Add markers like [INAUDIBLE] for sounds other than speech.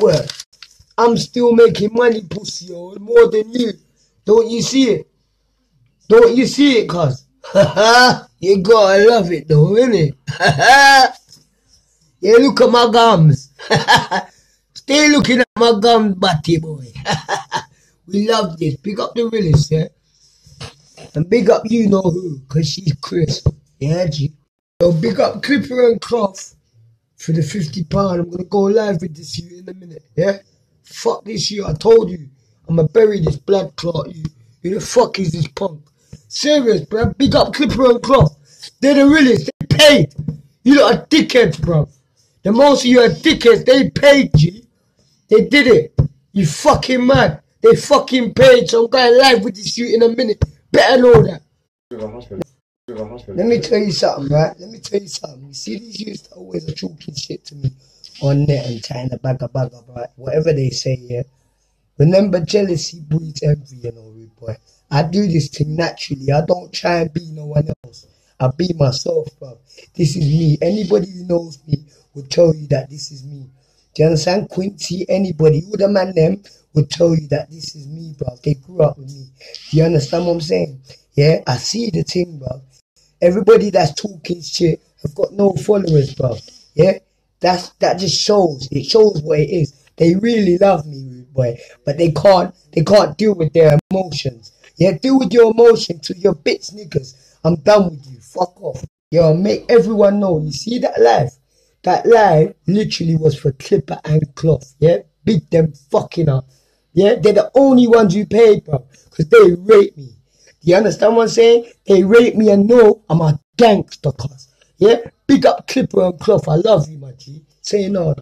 Word. I'm still making money, pussy, more than you. Don't you see it? Don't you see it, cuz? [LAUGHS] you gotta love it though, innit? [LAUGHS] yeah, look at my gums. [LAUGHS] Stay looking at my gums, batty boy. we love this. Big up the realest, yeah? And big up you know who, cause she's Chris. Yeah, G. So big up Clipper and Cloth for the 50 pound. I'm gonna go live with this you in a minute, yeah? Fuck this you, I told you. I'ma bury this blood clot you. Who the fuck is this punk? Serious, bro. Big up Clipper and Cloth. They're the realest. They paid. You lot are dickheads, bro. The most of you are dickheads. They paid, you. They did it. You fucking mad. They fucking paid. So I'm going live with this you in a minute. Better know that. Let me tell you something, right? Let me tell you something. You see these youths always are talking shit to me on net and trying to bag a bag of right? Whatever they say, yeah. Remember, jealousy breeds envy, you know, boy. I do this thing naturally. I don't try and be no one else. I be myself, bro. This is me. Anybody who knows me will tell you that this is me. Do you understand? Quincy, anybody, all the man them will tell you that this is me, bro. They grew up with me. Do you understand what I'm saying? Yeah, I see the thing, bro. Everybody that's talking shit have got no followers, bro. Yeah, that's that just shows. It shows what it is. They really love me, boy, but they can't. They can't deal with their emotions. Yeah, deal with your emotion to your bits, niggas. I'm done with you. Fuck off. Yo, make everyone know. You see that live? That live literally was for Clipper and Cloth. Yeah, beat them fucking up. Yeah, they're the only ones you paid, bro, because they rate me. You understand what I'm saying? They rate me and know I'm a gangster, cuz. Yeah? Big up Clipper and Cloth. I love you, my G. Say no.